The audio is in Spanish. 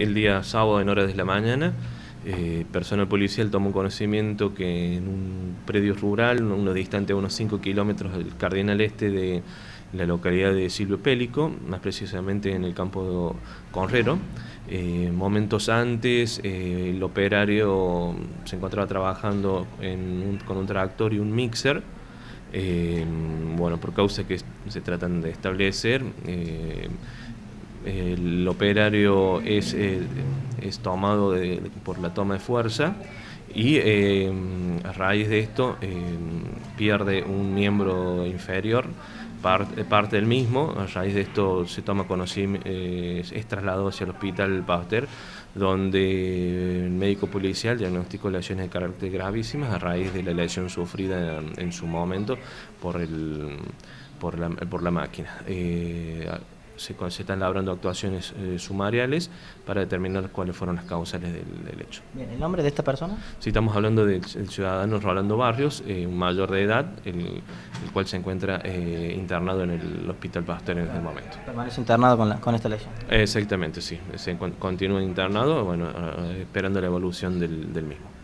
El día sábado en horas de la mañana, eh, personal policial tomó conocimiento que en un predio rural, uno distante a unos 5 kilómetros del Cardinal Este de la localidad de Silvio Pélico, más precisamente en el campo de Conrero, eh, momentos antes eh, el operario se encontraba trabajando con un tractor y un mixer, bueno, por causa que se tratan de establecer, el operario es, eh, es tomado por la toma de fuerza y eh, a raíz de esto eh, pierde un miembro inferior, parte, del mismo, a raíz de esto se toma conocimiento, es trasladado hacia el hospital Pasteur, donde el médico policial diagnosticó lesiones de carácter gravísimas a raíz de la lesión sufrida en, su momento por, el, por, la, por la máquina se, están labrando actuaciones eh, sumariales para determinar cuáles fueron las causales del, hecho. Bien, ¿el nombre de esta persona? Sí, estamos hablando del ciudadano Rolando Barrios, eh, un mayor de edad, el, cual se encuentra eh, internado en el Hospital Pasteur en este momento. ¿Permanece internado con, con esta lesión? Exactamente, sí. Se continúa internado, bueno, esperando la evolución del mismo.